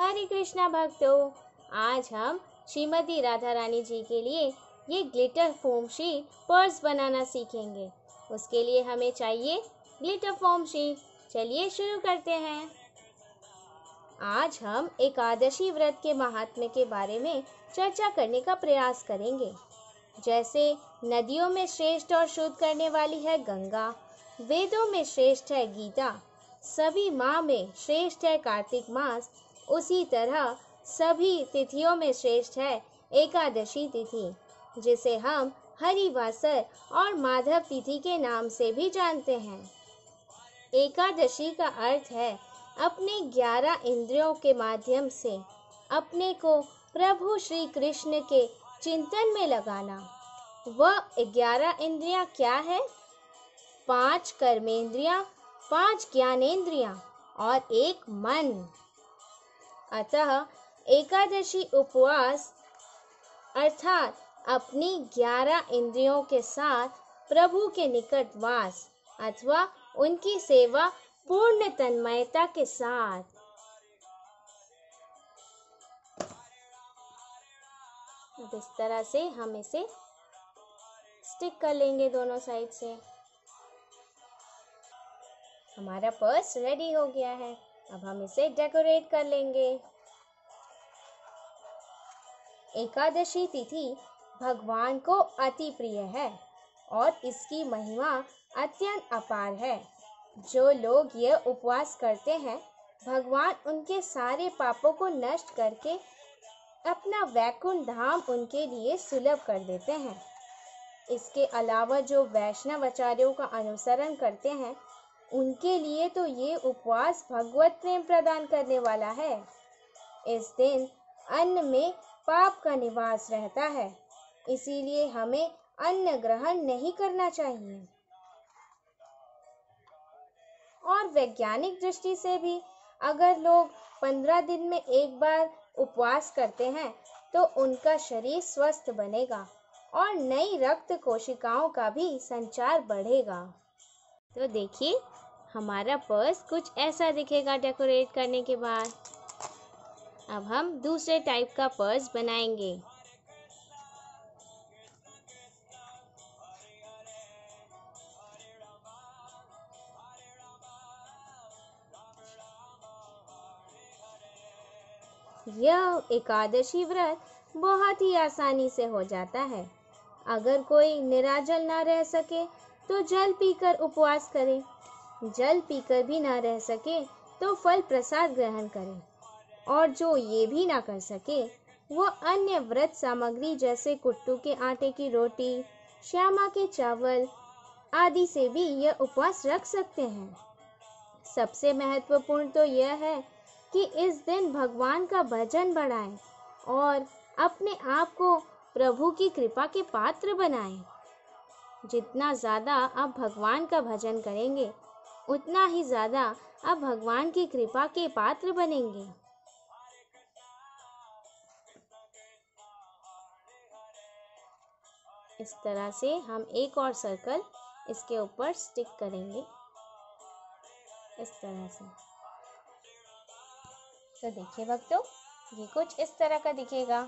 हरे कृष्णा भक्तों, आज हम श्रीमती राधा रानी जी के लिए ये ग्लिटर फोम शीट पर्स बनाना सीखेंगे। उसके लिए हमें चाहिए ग्लिटर फोम शीट चलिए शुरू करते हैं। आज हम एकादशी व्रत के महात्म्य के बारे में चर्चा करने का प्रयास करेंगे। जैसे नदियों में श्रेष्ठ और शुद्ध करने वाली है गंगा, वेदों में श्रेष्ठ है गीता, सभी माह में श्रेष्ठ है कार्तिक मास उसी तरह सभी तिथियों में श्रेष्ठ है एकादशी तिथि, जिसे हम हरिवासर और माधव तिथि के नाम से भी जानते हैं। एकादशी का अर्थ है अपने ग्यारह इंद्रियों के माध्यम से अपने को प्रभु श्री कृष्ण के चिंतन में लगाना। वह ग्यारह इंद्रियाँ क्या है? पाँच कर्मेंद्रियाँ, पाँच ज्ञानेंद्रियाँ और एक मन। अतः एकादशी उपवास अर्थात अपनी ग्यारह इंद्रियों के साथ प्रभु के निकट वास अथवा उनकी सेवा पूर्ण तन्मयता के साथ। इस तरह से हम इसे स्टिक कर लेंगे दोनों साइड से। हमारा पर्स रेडी हो गया है। अब हम इसे डेकोरेट कर लेंगे। एकादशी तिथि भगवान को अति प्रिय है और इसकी महिमा अत्यंत अपार है। जो लोग यह उपवास करते हैं, भगवान उनके सारे पापों को नष्ट करके अपना वैकुंठ धाम उनके लिए सुलभ कर देते हैं। इसके अलावा जो वैष्णव आचार्यों का अनुसरण करते हैं उनके लिए तो ये उपवास भगवत प्रेम प्रदान करने वाला है। इस दिन अन्न में पाप का निवास रहता है, इसीलिए हमें अन्न ग्रहण नहीं करना चाहिए। और वैज्ञानिक दृष्टि से भी अगर लोग पंद्रह दिन में एक बार उपवास करते हैं तो उनका शरीर स्वस्थ बनेगा और नई रक्त कोशिकाओं का भी संचार बढ़ेगा। तो देखिए, हमारा पर्स कुछ ऐसा दिखेगा डेकोरेट करने के बाद। अब हम दूसरे टाइप का पर्स बनाएँगे। यह एकादशी व्रत बहुत ही आसानी से हो जाता है। अगर कोई निराजल ना रह सके तो जल पीकर उपवास करे। जल पीकर भी ना रह सके तो फल प्रसाद ग्रहण करे। और जो ये भी ना कर सके, वो अन्य व्रत सामग्री जैसे कुट्टू के आटे की रोटी, श्यामा के चावल आदि से भी यह उपवास रख सकते हैं। सबसे महत्वपूर्ण तो यह है कि इस दिन भगवान का भजन बढ़ाएँ और अपने आप को प्रभु की कृपा के पात्र बनाएँ। जितना ज़्यादा आप भगवान का भजन करेंगे, उतना ही ज़्यादा आप भगवान की कृपा के पात्र बनेंगे। इस तरह से हम एक और सर्कल इसके ऊपर स्टिक करेंगे। इस तरह से। तो देखिए भक्तों, ये कुछ इस तरह का दिखेगा।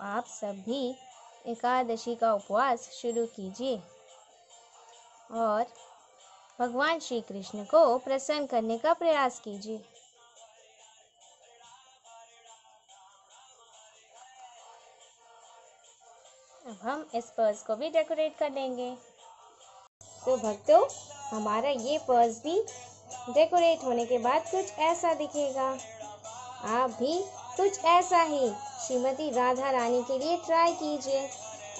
आप सब भी एकादशी का उपवास शुरू कीजिए। और भगवान श्री कृष्ण को प्रसन्न करने का प्रयास कीजिए। अब हम इस पर्स को भी डेकोरेट कर लेंगे। तो भक्तों, हमारा ये पर्स भी डेकोरेट होने के बाद कुछ ऐसा दिखेगा। आप भी कुछ ऐसा ही। श्रीमती राधा रानी के लिए ट्राई कीजिए।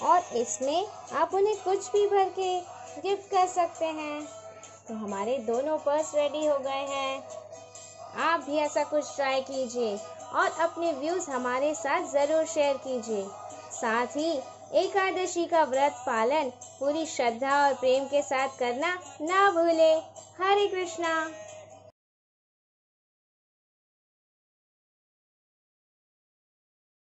और इसमें आप उन्हें कुछ भी भर के गिफ्ट कर सकते हैं। तो हमारे दोनों पर्स रेडी हो गए हैं। आप भी ऐसा कुछ ट्राई कीजिए। और अपने व्यूज़ हमारे साथ ज़रूर शेयर कीजिए। साथ ही एकादशी का व्रत पालन पूरी श्रद्धा और प्रेम के साथ करना ना भूले। हरे कृष्णा।